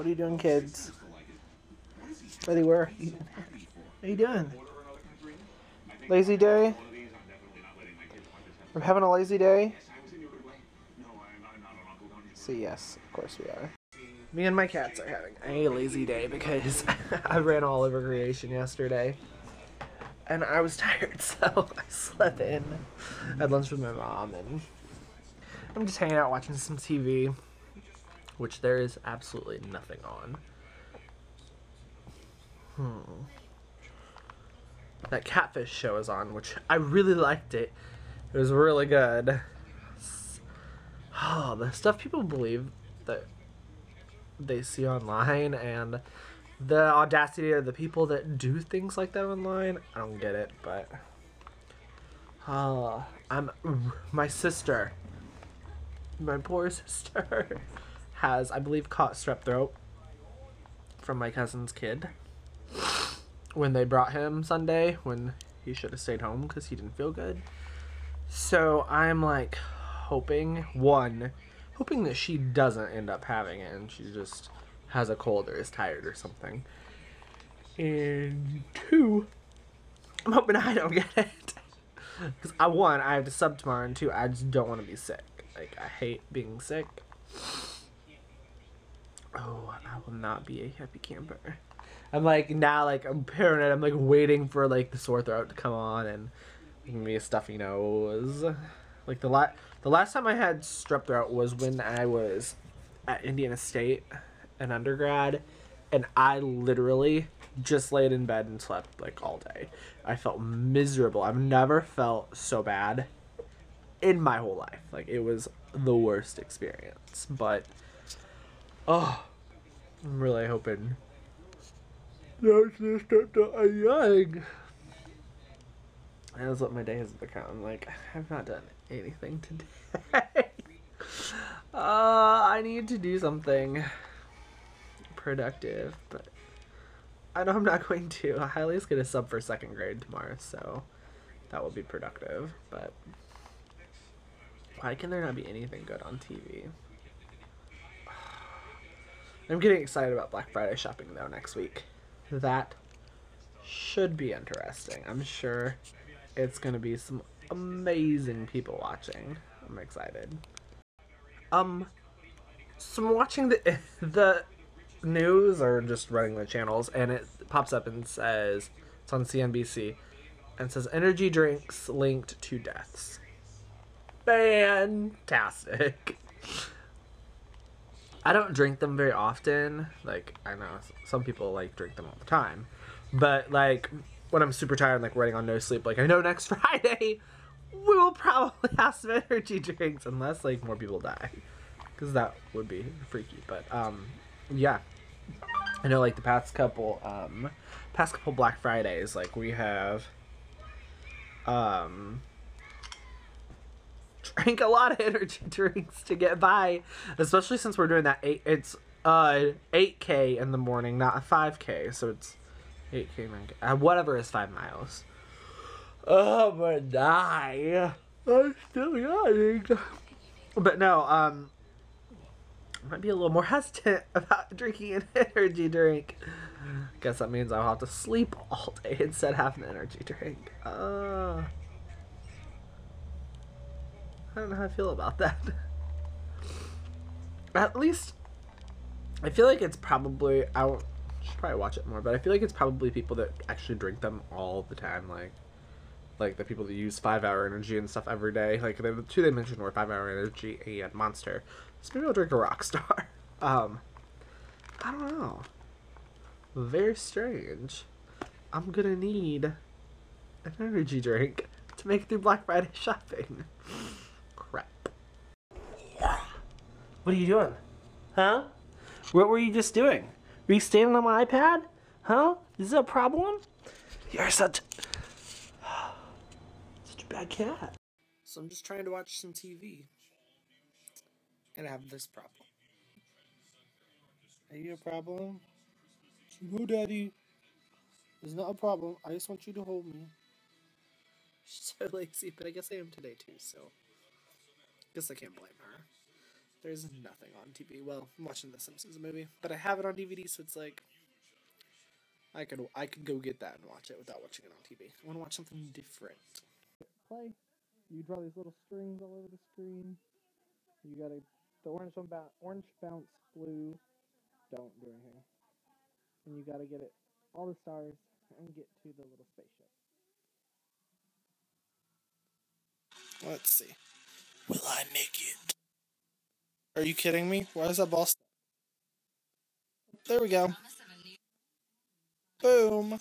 What are you doing, kids? Buddy, where are you? What are you doing? Lazy day? I'm having a lazy day? So yes, of course we are. Me and my cats are having a lazy day because I ran all over creation yesterday. And I was tired, so I slept in. I had lunch with my mom and I'm just hanging out watching some TV, which there is absolutely nothing on. Hmm. That catfish show is on, which I really liked it. It was really good. Oh, the stuff people believe that they see online and the audacity of the people that do things like that online. I don't get it, but uh, I'm my sister, my poor sister, has I believe caught strep throat from my cousin's kid when they brought him Sunday when he should have stayed home because he didn't feel good. So I'm like hoping one, hoping that she doesn't end up having it and she just has a cold or is tired or something. And two, I'm hoping I don't get it. Because I uh, one, I have to sub tomorrow, and two, I just don't want to be sick. Like I hate being sick. Oh, I will not be a happy camper. I'm like now, like I'm paranoid. I'm like waiting for like the sore throat to come on and give me a stuffy nose. Like the last the last time I had strep throat was when I was at Indiana State, an undergrad, and I literally just laid in bed and slept like all day. I felt miserable. I've never felt so bad in my whole life. Like it was the worst experience. But oh, I'm really hoping that's just start to young. That's what my day has become. Like I've not done anything today. uh, I need to do something productive, but I know I'm not going to. Highly's gonna sub for second grade tomorrow, so that will be productive. But why can there not be anything good on TV? I'm getting excited about Black Friday shopping though next week. That should be interesting. I'm sure it's gonna be some amazing people watching. I'm excited. Um, so I'm watching the the news or just running the channels, and it pops up and says it's on CNBC, and says energy drinks linked to deaths. Fantastic. I don't drink them very often. Like I know some people like drink them all the time, but like when I'm super tired, and, like running on no sleep, like I know next Friday we will probably have some energy drinks unless like more people die, because that would be freaky. But um, yeah, I know like the past couple um, past couple Black Fridays, like we have um drank a lot of energy drinks to get by, especially since we're doing that eight. It's uh 8k in the morning, not 5k, so it's 8k, 9k, uh, whatever is five miles. Oh, gonna die. I'm still yawning. But no, um, I might be a little more hesitant about drinking an energy drink. Guess that means I'll have to sleep all day instead of having an energy drink. Uh, I don't know how I feel about that. At least, I feel like it's probably I should probably watch it more, but I feel like it's probably people that actually drink them all the time, like like the people that use five hour energy and stuff every day. Like the two they mentioned were five hour energy and Monster. So maybe I'll drink a Rockstar. Um, I don't know. Very strange. I'm gonna need an energy drink to make through Black Friday shopping. What are you doing? Huh? What were you just doing? Were you standing on my iPad? Huh? Is that a problem? You're such such a bad cat. So I'm just trying to watch some TV. And I have this problem. Are you a problem? No, Daddy. It's not a problem. I just want you to hold me. She's so lazy, but I guess I am today too, so. Guess I can't blame her. There's nothing on TV. Well, I'm watching The Simpsons movie, but I have it on DVD, so it's like I could I could go get that and watch it without watching it on TV. I want to watch something different. Play. You draw these little strings all over the screen. You gotta the orange one bounce, orange bounce blue. Don't do anything. And you gotta get it all the stars and get to the little spaceship. Let's see. Will I make it? Are you kidding me? Why is that ball? St- there we go. Boom.